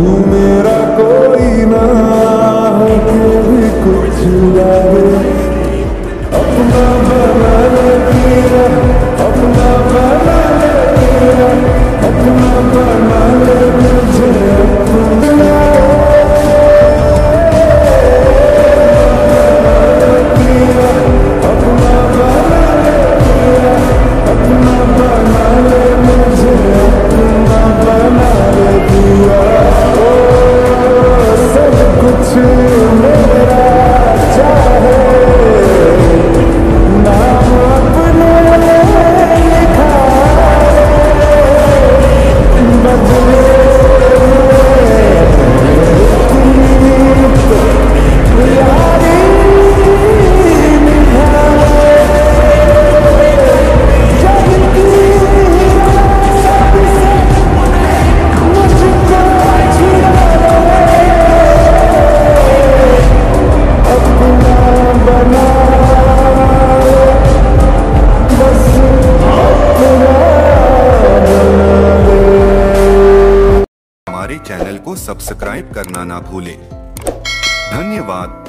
तू मेरा कोई ना होके भी कुछ लागे? अपना बना ले तेरा, अपना बना ले तेरा, अपना बना ले हमारे चैनल को सब्सक्राइब करना ना भूलें। धन्यवाद।